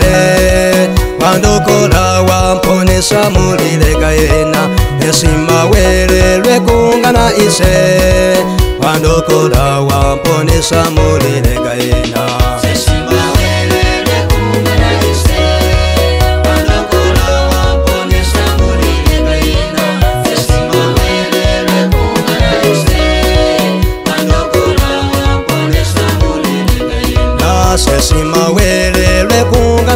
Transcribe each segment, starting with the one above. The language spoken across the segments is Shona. wose vandokolawa mponesa mulileka yena esimba wele lwekungana ise vandokolawa mponesa mulileka yena sesimawele lwekuna ise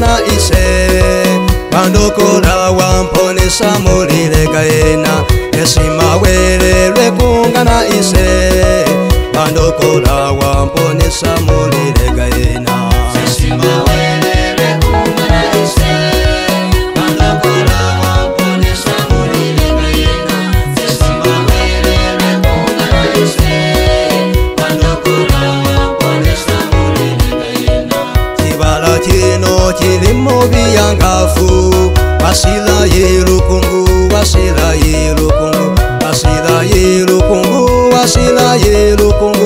mwana ise vandokola wamponisa mulilega yena esimawelelwe kungana ise vandokola wamponisa mulilega yena Esima mangafu vasila yelukungu vasila yelukungu vasila yelukungu vasila yelukungu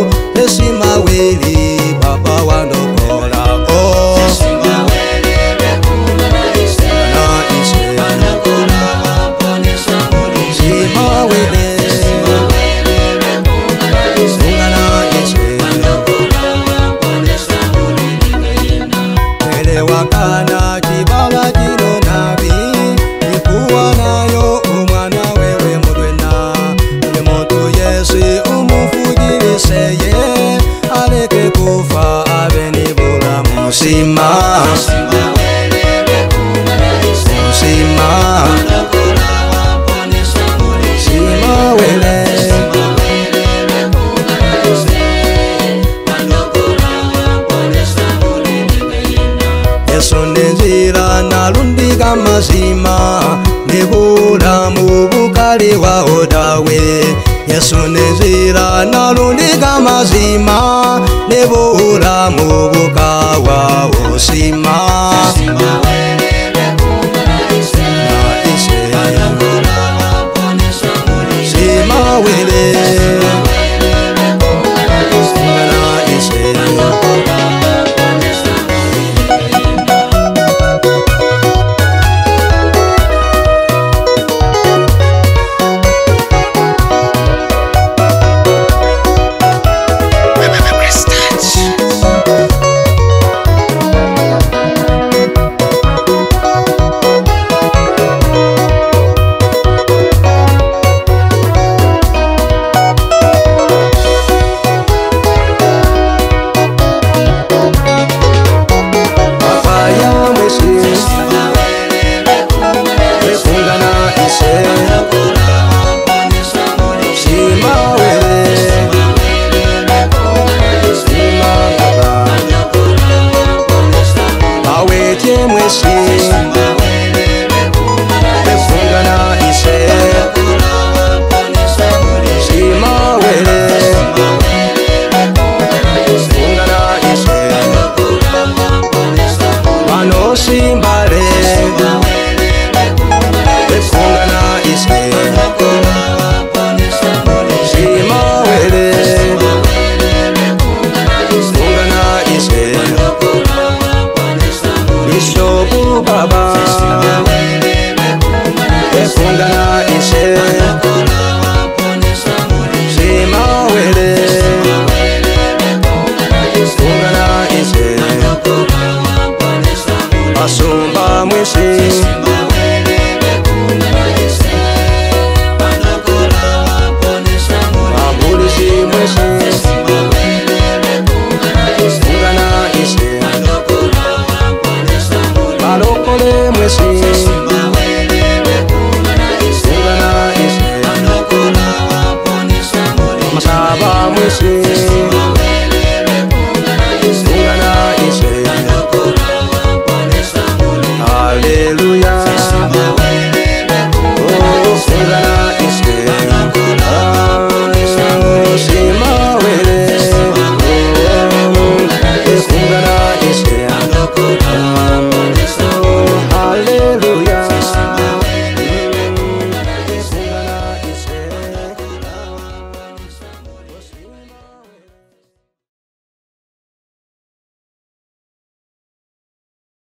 kana chibaba chiri. kumbika mazima nebulamu bukali wawo dawe yesu nezira nalundika mazima nebulamu bukawa usima, usima we. como este é